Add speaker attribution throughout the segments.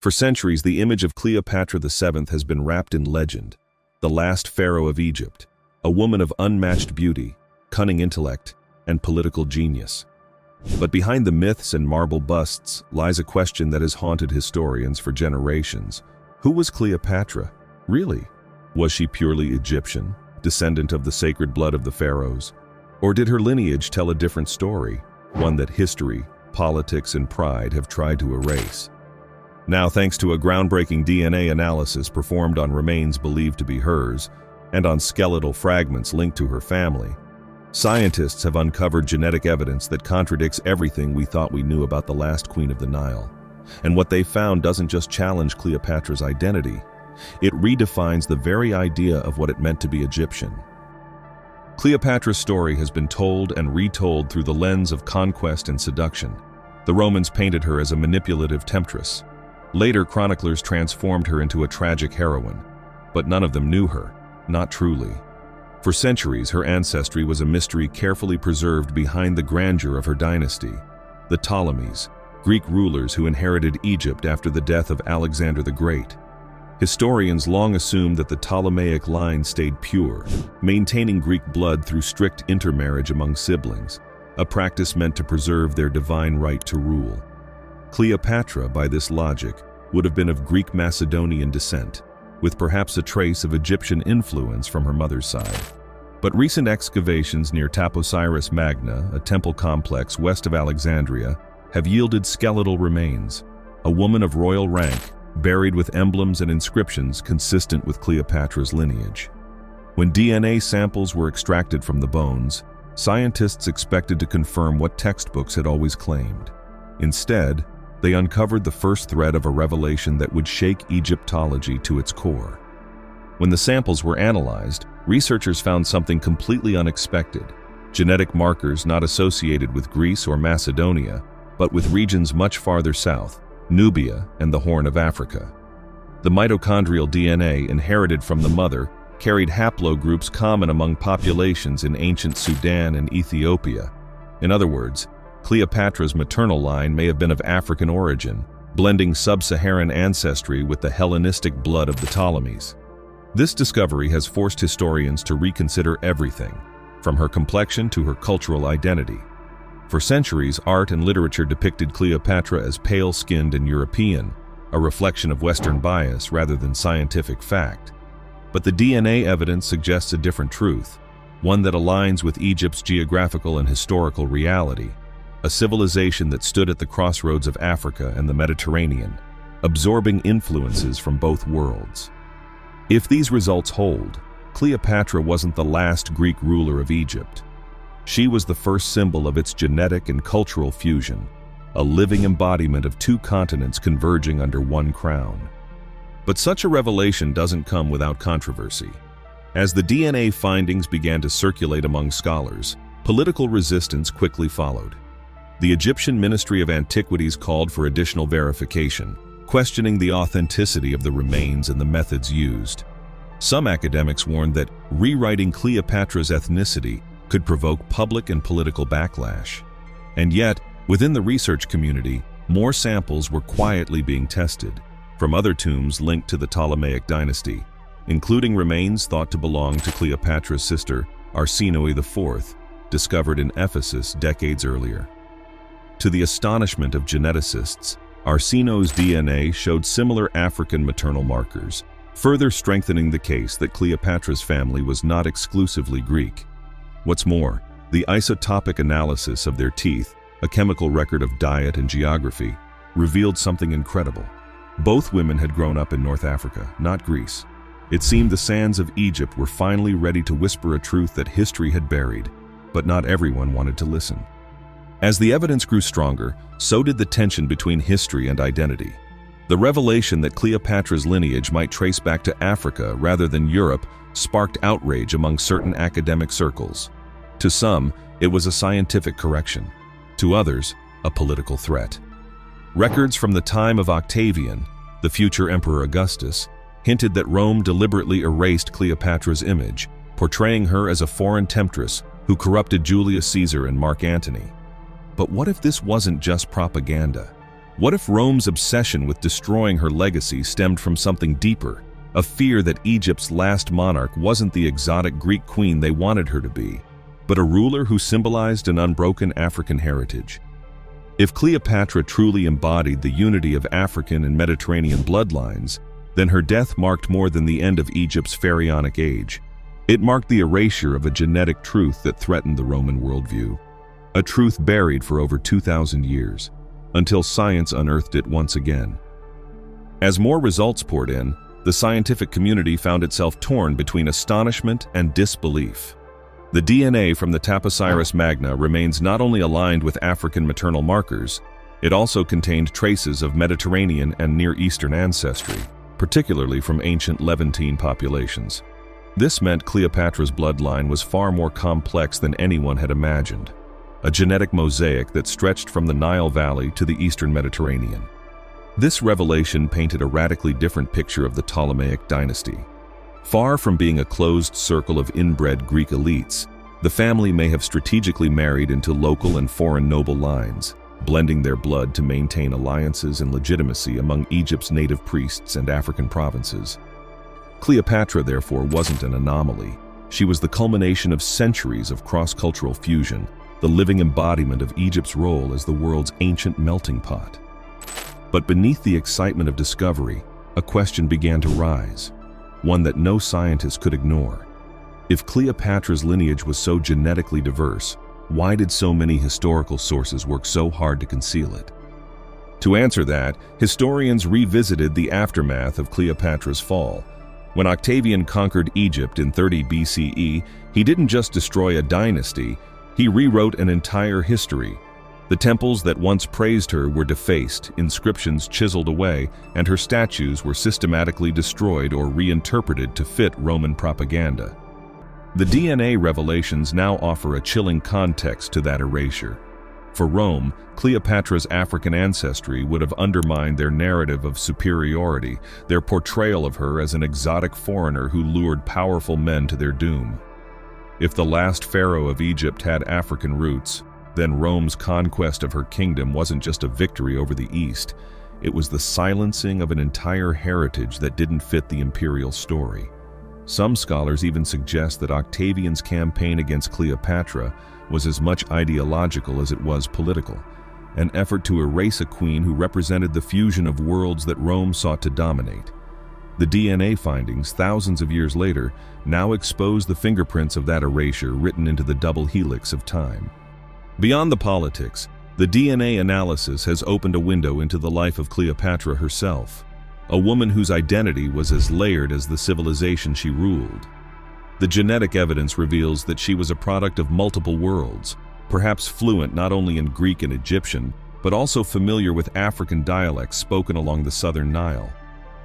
Speaker 1: For centuries, the image of Cleopatra VII has been wrapped in legend, the last pharaoh of Egypt, a woman of unmatched beauty, cunning intellect, and political genius. But behind the myths and marble busts lies a question that has haunted historians for generations. Who was Cleopatra? Really? Was she purely Egyptian, descendant of the sacred blood of the pharaohs? Or did her lineage tell a different story, one that history, politics, and pride have tried to erase? Now, thanks to a groundbreaking DNA analysis performed on remains believed to be hers, and on skeletal fragments linked to her family, scientists have uncovered genetic evidence that contradicts everything we thought we knew about the last queen of the Nile. And what they found doesn't just challenge Cleopatra's identity, it redefines the very idea of what it meant to be Egyptian. Cleopatra's story has been told and retold through the lens of conquest and seduction. The Romans painted her as a manipulative temptress, Later chroniclers transformed her into a tragic heroine, but none of them knew her, not truly. For centuries, her ancestry was a mystery carefully preserved behind the grandeur of her dynasty. The Ptolemies, Greek rulers who inherited Egypt after the death of Alexander the Great. Historians long assumed that the Ptolemaic line stayed pure, maintaining Greek blood through strict intermarriage among siblings, a practice meant to preserve their divine right to rule. Cleopatra, by this logic, would have been of Greek Macedonian descent, with perhaps a trace of Egyptian influence from her mother's side. But recent excavations near Taposiris Magna, a temple complex west of Alexandria, have yielded skeletal remains, a woman of royal rank, buried with emblems and inscriptions consistent with Cleopatra's lineage. When DNA samples were extracted from the bones, scientists expected to confirm what textbooks had always claimed. Instead, they uncovered the first thread of a revelation that would shake Egyptology to its core. When the samples were analyzed, researchers found something completely unexpected, genetic markers not associated with Greece or Macedonia, but with regions much farther south, Nubia and the Horn of Africa. The mitochondrial DNA inherited from the mother carried haplogroups common among populations in ancient Sudan and Ethiopia. In other words, Cleopatra's maternal line may have been of African origin, blending sub-Saharan ancestry with the Hellenistic blood of the Ptolemies. This discovery has forced historians to reconsider everything, from her complexion to her cultural identity. For centuries, art and literature depicted Cleopatra as pale-skinned and European, a reflection of Western bias rather than scientific fact. But the DNA evidence suggests a different truth, one that aligns with Egypt's geographical and historical reality a civilization that stood at the crossroads of Africa and the Mediterranean, absorbing influences from both worlds. If these results hold, Cleopatra wasn't the last Greek ruler of Egypt. She was the first symbol of its genetic and cultural fusion, a living embodiment of two continents converging under one crown. But such a revelation doesn't come without controversy. As the DNA findings began to circulate among scholars, political resistance quickly followed. The Egyptian Ministry of Antiquities called for additional verification, questioning the authenticity of the remains and the methods used. Some academics warned that rewriting Cleopatra's ethnicity could provoke public and political backlash. And yet, within the research community, more samples were quietly being tested, from other tombs linked to the Ptolemaic dynasty, including remains thought to belong to Cleopatra's sister, Arsinoe IV, discovered in Ephesus decades earlier. To the astonishment of geneticists, Arsinoe's DNA showed similar African maternal markers, further strengthening the case that Cleopatra's family was not exclusively Greek. What's more, the isotopic analysis of their teeth, a chemical record of diet and geography, revealed something incredible. Both women had grown up in North Africa, not Greece. It seemed the sands of Egypt were finally ready to whisper a truth that history had buried, but not everyone wanted to listen. As the evidence grew stronger, so did the tension between history and identity. The revelation that Cleopatra's lineage might trace back to Africa rather than Europe sparked outrage among certain academic circles. To some, it was a scientific correction. To others, a political threat. Records from the time of Octavian, the future Emperor Augustus, hinted that Rome deliberately erased Cleopatra's image, portraying her as a foreign temptress who corrupted Julius Caesar and Mark Antony. But what if this wasn't just propaganda? What if Rome's obsession with destroying her legacy stemmed from something deeper, a fear that Egypt's last monarch wasn't the exotic Greek queen they wanted her to be, but a ruler who symbolized an unbroken African heritage? If Cleopatra truly embodied the unity of African and Mediterranean bloodlines, then her death marked more than the end of Egypt's pharaonic age. It marked the erasure of a genetic truth that threatened the Roman worldview, a truth buried for over 2,000 years, until science unearthed it once again. As more results poured in, the scientific community found itself torn between astonishment and disbelief. The DNA from the Taposiris magna remains not only aligned with African maternal markers, it also contained traces of Mediterranean and Near Eastern ancestry, particularly from ancient Levantine populations. This meant Cleopatra's bloodline was far more complex than anyone had imagined, a genetic mosaic that stretched from the Nile Valley to the eastern Mediterranean. This revelation painted a radically different picture of the Ptolemaic dynasty. Far from being a closed circle of inbred Greek elites, the family may have strategically married into local and foreign noble lines, blending their blood to maintain alliances and legitimacy among Egypt's native priests and African provinces. Cleopatra, therefore, wasn't an anomaly. She was the culmination of centuries of cross-cultural fusion, the living embodiment of Egypt's role as the world's ancient melting pot. But beneath the excitement of discovery, a question began to rise, one that no scientist could ignore. If Cleopatra's lineage was so genetically diverse, why did so many historical sources work so hard to conceal it? To answer that, historians revisited the aftermath of Cleopatra's fall. When Octavian conquered Egypt in 30 BCE, he didn't just destroy a dynasty, he rewrote an entire history. The temples that once praised her were defaced, inscriptions chiseled away, and her statues were systematically destroyed or reinterpreted to fit Roman propaganda. The DNA revelations now offer a chilling context to that erasure. For Rome, Cleopatra's African ancestry would have undermined their narrative of superiority, their portrayal of her as an exotic foreigner who lured powerful men to their doom. If the last pharaoh of Egypt had African roots, then Rome's conquest of her kingdom wasn't just a victory over the East, it was the silencing of an entire heritage that didn't fit the imperial story. Some scholars even suggest that Octavian's campaign against Cleopatra was as much ideological as it was political, an effort to erase a queen who represented the fusion of worlds that Rome sought to dominate. The DNA findings, thousands of years later, now expose the fingerprints of that erasure written into the double helix of time. Beyond the politics, the DNA analysis has opened a window into the life of Cleopatra herself a woman whose identity was as layered as the civilization she ruled. The genetic evidence reveals that she was a product of multiple worlds, perhaps fluent not only in Greek and Egyptian, but also familiar with African dialects spoken along the southern Nile.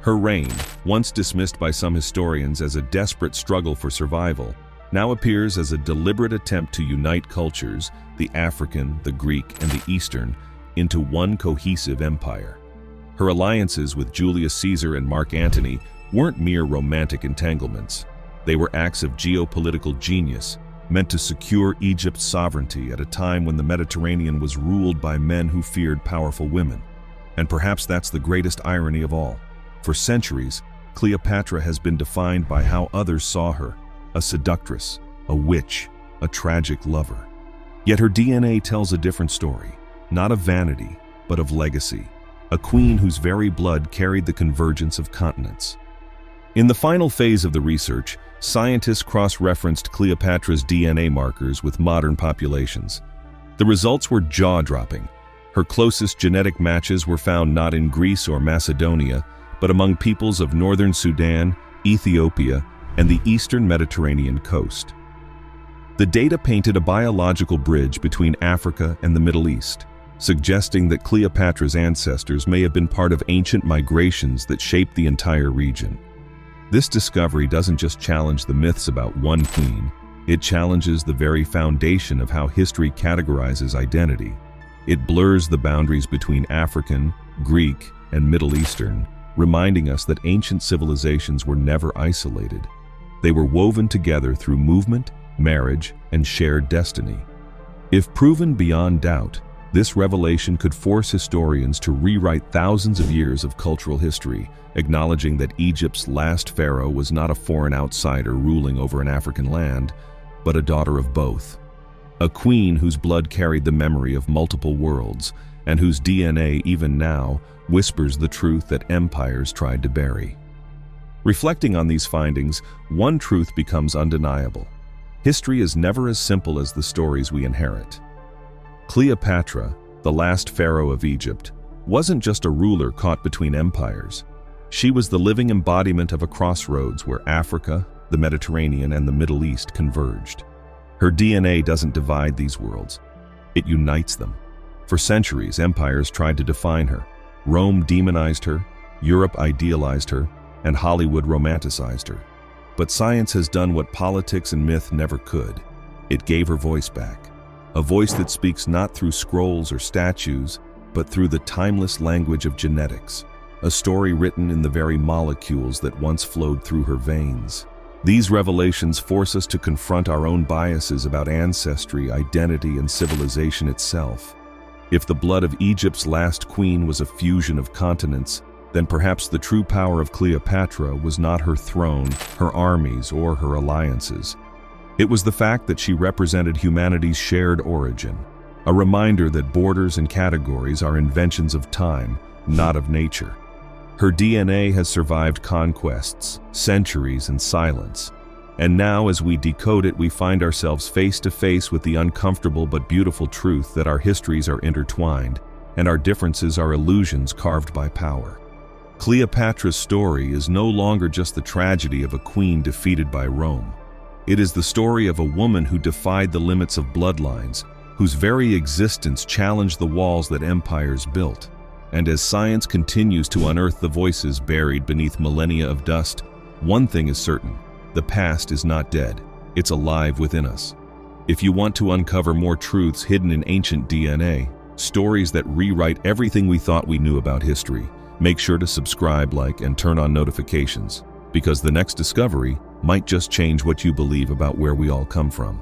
Speaker 1: Her reign, once dismissed by some historians as a desperate struggle for survival, now appears as a deliberate attempt to unite cultures, the African, the Greek, and the Eastern, into one cohesive empire. Her alliances with Julius Caesar and Mark Antony weren't mere romantic entanglements. They were acts of geopolitical genius, meant to secure Egypt's sovereignty at a time when the Mediterranean was ruled by men who feared powerful women. And perhaps that's the greatest irony of all. For centuries, Cleopatra has been defined by how others saw her, a seductress, a witch, a tragic lover. Yet her DNA tells a different story, not of vanity, but of legacy a queen whose very blood carried the convergence of continents. In the final phase of the research, scientists cross-referenced Cleopatra's DNA markers with modern populations. The results were jaw-dropping. Her closest genetic matches were found not in Greece or Macedonia, but among peoples of northern Sudan, Ethiopia, and the eastern Mediterranean coast. The data painted a biological bridge between Africa and the Middle East suggesting that Cleopatra's ancestors may have been part of ancient migrations that shaped the entire region. This discovery doesn't just challenge the myths about one queen, it challenges the very foundation of how history categorizes identity. It blurs the boundaries between African, Greek, and Middle Eastern, reminding us that ancient civilizations were never isolated. They were woven together through movement, marriage, and shared destiny. If proven beyond doubt, This revelation could force historians to rewrite thousands of years of cultural history, acknowledging that Egypt's last pharaoh was not a foreign outsider ruling over an African land, but a daughter of both. A queen whose blood carried the memory of multiple worlds, and whose DNA, even now, whispers the truth that empires tried to bury. Reflecting on these findings, one truth becomes undeniable. History is never as simple as the stories we inherit. Cleopatra, the last pharaoh of Egypt, wasn't just a ruler caught between empires. She was the living embodiment of a crossroads where Africa, the Mediterranean, and the Middle East converged. Her DNA doesn't divide these worlds. It unites them. For centuries, empires tried to define her. Rome demonized her, Europe idealized her, and Hollywood romanticized her. But science has done what politics and myth never could. It gave her voice back. A voice that speaks not through scrolls or statues, but through the timeless language of genetics. A story written in the very molecules that once flowed through her veins. These revelations force us to confront our own biases about ancestry, identity, and civilization itself. If the blood of Egypt's last queen was a fusion of continents, then perhaps the true power of Cleopatra was not her throne, her armies, or her alliances. It was the fact that she represented humanity's shared origin, a reminder that borders and categories are inventions of time, not of nature. Her DNA has survived conquests, centuries, and silence. And now, as we decode it, we find ourselves face to face with the uncomfortable but beautiful truth that our histories are intertwined, and our differences are illusions carved by power. Cleopatra's story is no longer just the tragedy of a queen defeated by Rome. It is the story of a woman who defied the limits of bloodlines, whose very existence challenged the walls that empires built. And as science continues to unearth the voices buried beneath millennia of dust, one thing is certain, the past is not dead, it's alive within us. If you want to uncover more truths hidden in ancient DNA, stories that rewrite everything we thought we knew about history, Make sure to subscribe, like, and turn on notifications, because the next discovery might just change what you believe about where we all come from.